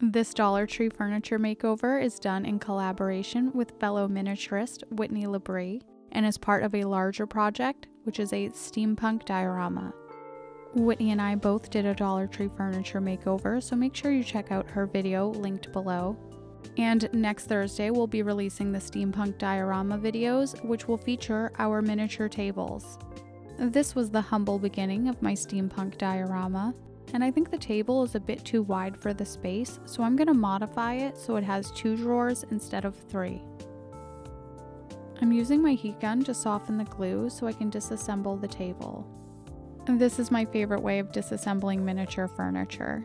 This Dollar Tree furniture makeover is done in collaboration with fellow miniaturist Whitney LaBrie and is part of a larger project, which is a steampunk diorama. Whitney and I both did a Dollar Tree furniture makeover, so make sure you check out her video linked below. And next Thursday, we'll be releasing the steampunk diorama videos, which will feature our miniature tables. This was the humble beginning of my steampunk diorama, and I think the table is a bit too wide for the space, so I'm going to modify it so it has two drawers instead of three. I'm using my heat gun to soften the glue so I can disassemble the table. This is my favorite way of disassembling miniature furniture.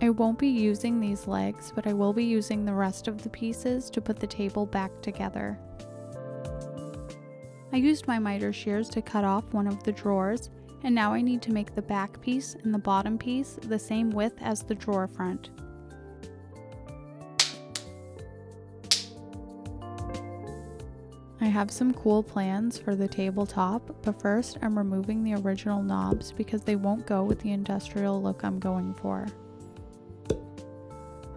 I won't be using these legs, but I will be using the rest of the pieces to put the table back together. I used my miter shears to cut off one of the drawers, and now I need to make the back piece and the bottom piece the same width as the drawer front. I have some cool plans for the tabletop, but first I'm removing the original knobs because they won't go with the industrial look I'm going for.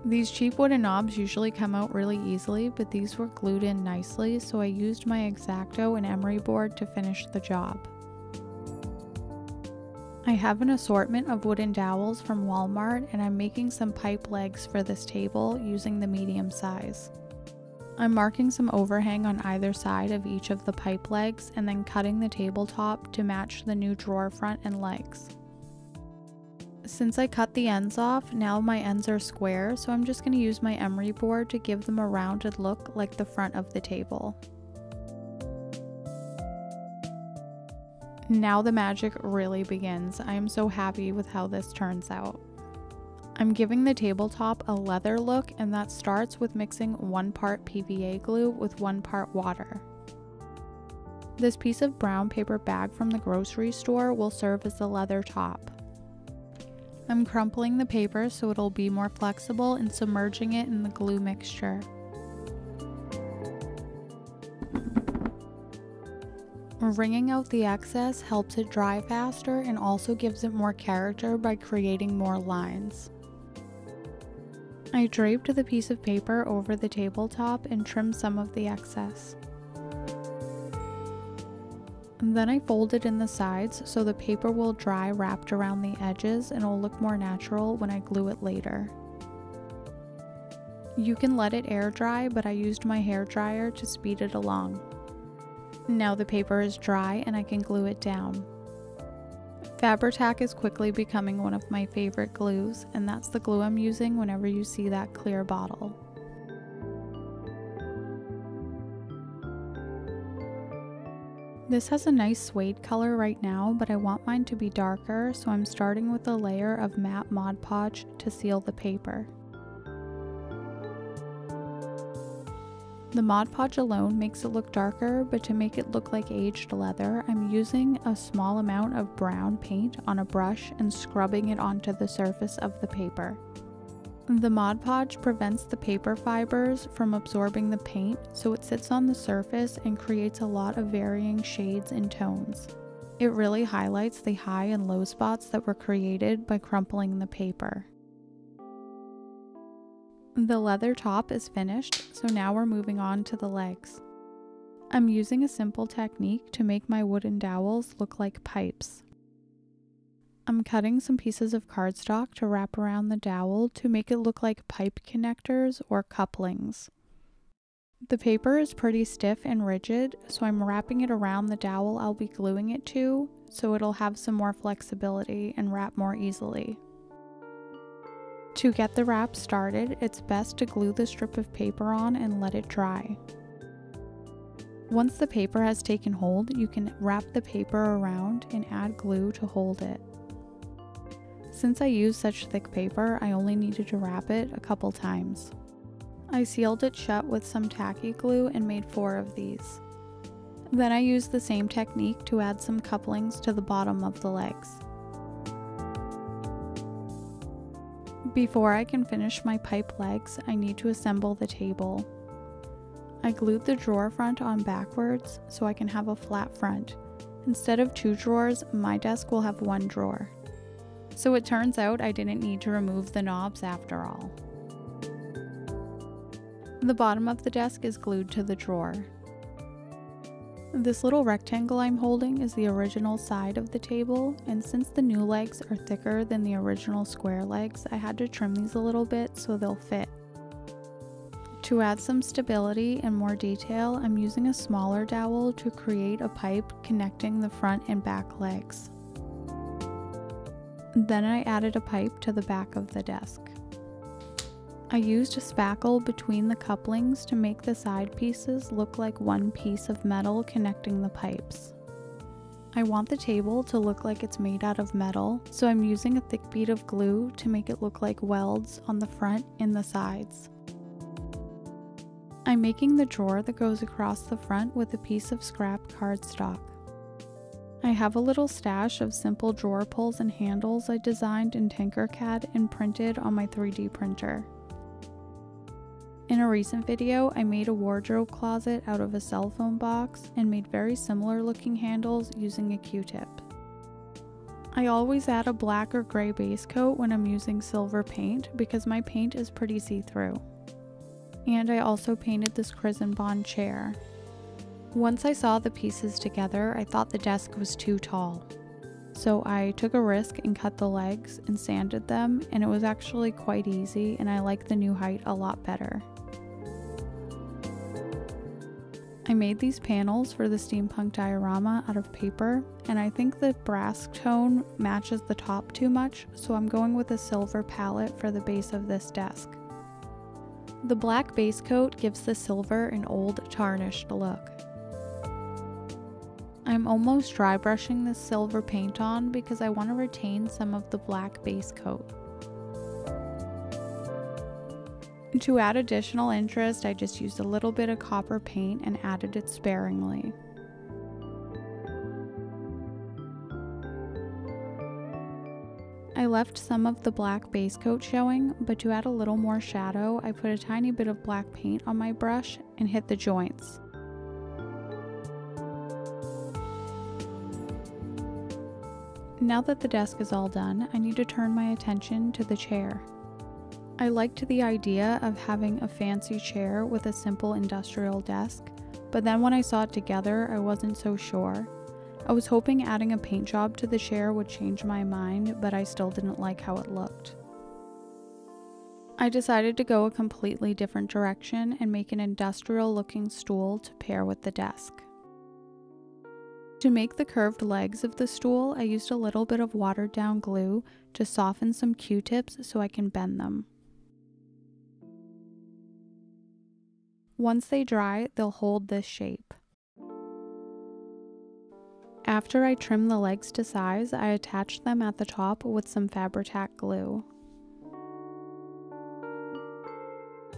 These cheap wooden knobs usually come out really easily, but these were glued in nicely, so I used my X-Acto and emery board to finish the job. I have an assortment of wooden dowels from Walmart and I'm making some pipe legs for this table using the medium size. I'm marking some overhang on either side of each of the pipe legs and then cutting the tabletop to match the new drawer front and legs. Since I cut the ends off, now my ends are square, so I'm just going to use my emery board to give them a rounded look like the front of the table. Now the magic really begins. I am so happy with how this turns out. I'm giving the tabletop a leather look and that starts with mixing one part PVA glue with one part water. This piece of brown paper bag from the grocery store will serve as the leather top. I'm crumpling the paper so it'll be more flexible and submerging it in the glue mixture. Wringing out the excess helps it dry faster and also gives it more character by creating more lines. I draped the piece of paper over the tabletop and trimmed some of the excess. Then I folded in the sides so the paper will dry wrapped around the edges and will look more natural when I glue it later. You can let it air dry, but I used my hair dryer to speed it along. Now the paper is dry and I can glue it down. Fabri-Tac is quickly becoming one of my favorite glues, and that's the glue I'm using whenever you see that clear bottle. This has a nice suede color right now, but I want mine to be darker, so I'm starting with a layer of matte Mod Podge to seal the paper. The Mod Podge alone makes it look darker, but to make it look like aged leather, I'm using a small amount of brown paint on a brush and scrubbing it onto the surface of the paper. The Mod Podge prevents the paper fibers from absorbing the paint, so it sits on the surface and creates a lot of varying shades and tones. It really highlights the high and low spots that were created by crumpling the paper. The leather top is finished, so now we're moving on to the legs. I'm using a simple technique to make my wooden dowels look like pipes. I'm cutting some pieces of cardstock to wrap around the dowel to make it look like pipe connectors or couplings. The paper is pretty stiff and rigid, so I'm wrapping it around the dowel I'll be gluing it to so it'll have some more flexibility and wrap more easily. To get the wrap started, it's best to glue the strip of paper on and let it dry. Once the paper has taken hold, you can wrap the paper around and add glue to hold it. Since I used such thick paper, I only needed to wrap it a couple times. I sealed it shut with some tacky glue and made four of these. Then I used the same technique to add some couplings to the bottom of the legs. Before I can finish my pipe legs, I need to assemble the table. I glued the drawer front on backwards so I can have a flat front. Instead of two drawers, my desk will have one drawer. So it turns out I didn't need to remove the knobs after all. The bottom of the desk is glued to the drawer. This little rectangle I'm holding is the original side of the table, and since the new legs are thicker than the original square legs, I had to trim these a little bit so they'll fit. To add some stability and more detail, I'm using a smaller dowel to create a pipe connecting the front and back legs. Then I added a pipe to the back of the desk. I used a spackle between the couplings to make the side pieces look like one piece of metal connecting the pipes. I want the table to look like it's made out of metal, so I'm using a thick bead of glue to make it look like welds on the front and the sides. I'm making the drawer that goes across the front with a piece of scrap cardstock. I have a little stash of simple drawer pulls and handles I designed in Tinkercad and printed on my 3D printer. In a recent video, I made a wardrobe closet out of a cell phone box and made very similar looking handles using a q-tip. I always add a black or gray base coat when I'm using silver paint because my paint is pretty see-through. And I also painted this Crimson Bond chair. Once I saw the pieces together, I thought the desk was too tall. So I took a risk and cut the legs and sanded them, and it was actually quite easy, and I like the new height a lot better. I made these panels for the steampunk diorama out of paper, and I think the brass tone matches the top too much, so I'm going with a silver palette for the base of this desk. The black base coat gives the silver an old tarnished look. I'm almost dry brushing this silver paint on because I want to retain some of the black base coat. To add additional interest, I just used a little bit of copper paint and added it sparingly. I left some of the black base coat showing, but to add a little more shadow, I put a tiny bit of black paint on my brush and hit the joints. Now that the desk is all done, I need to turn my attention to the chair. I liked the idea of having a fancy chair with a simple industrial desk, but then when I saw it together, I wasn't so sure. I was hoping adding a paint job to the chair would change my mind, but I still didn't like how it looked. I decided to go a completely different direction and make an industrial looking stool to pair with the desk. To make the curved legs of the stool, I used a little bit of watered down glue to soften some q-tips so I can bend them. Once they dry, they'll hold this shape. After I trim the legs to size, I attach them at the top with some Fabri-Tac glue.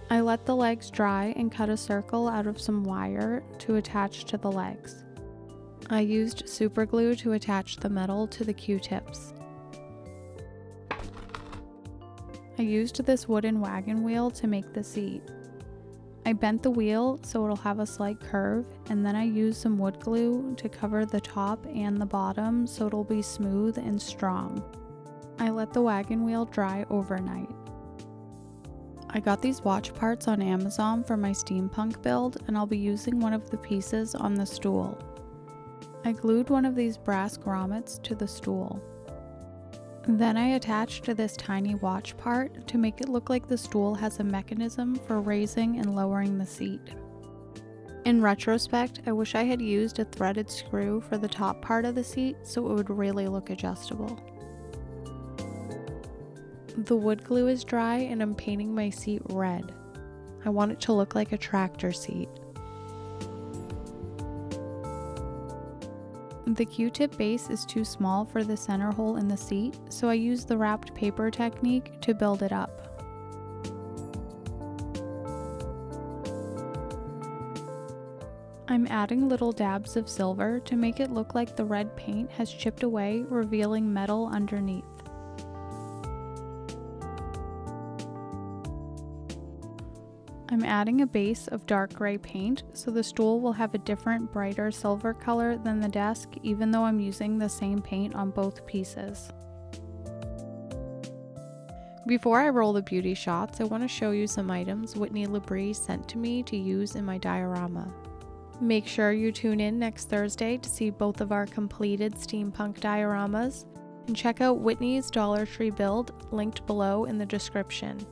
I let the legs dry and cut a circle out of some wire to attach to the legs. I used super glue to attach the metal to the q-tips. I used this wooden wagon wheel to make the seat. I bent the wheel so it'll have a slight curve and then I used some wood glue to cover the top and the bottom so it'll be smooth and strong. I let the wagon wheel dry overnight. I got these watch parts on Amazon for my steampunk build and I'll be using one of the pieces on the stool. I glued one of these brass grommets to the stool. Then I attached to this tiny watch part to make it look like the stool has a mechanism for raising and lowering the seat. In retrospect, I wish I had used a threaded screw for the top part of the seat so it would really look adjustable. The wood glue is dry and I'm painting my seat red. I want it to look like a tractor seat. The Q-tip base is too small for the center hole in the seat, so I used the wrapped paper technique to build it up. I'm adding little dabs of silver to make it look like the red paint has chipped away, revealing metal underneath. I'm adding a base of dark gray paint so the stool will have a different brighter silver color than the desk even though I'm using the same paint on both pieces. Before I roll the beauty shots, I want to show you some items Whitney LaBrie sent to me to use in my diorama. Make sure you tune in next Thursday to see both of our completed steampunk dioramas and check out Whitney's Dollar Tree build linked below in the description.